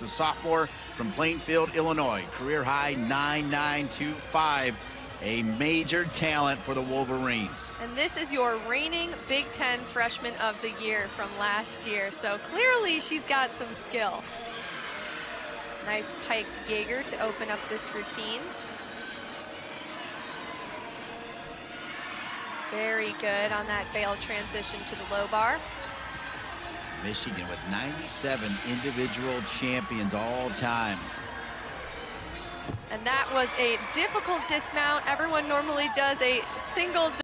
the sophomore from Plainfield, Illinois. Career high 9925. A major talent for the Wolverines. And this is your reigning Big Ten Freshman of the Year from last year. So clearly she's got some skill. Nice piked Jaeger to open up this routine. Very good on that bail transition to the low bar. Michigan with 97 individual champions all time. And that was a difficult dismount. Everyone normally does a single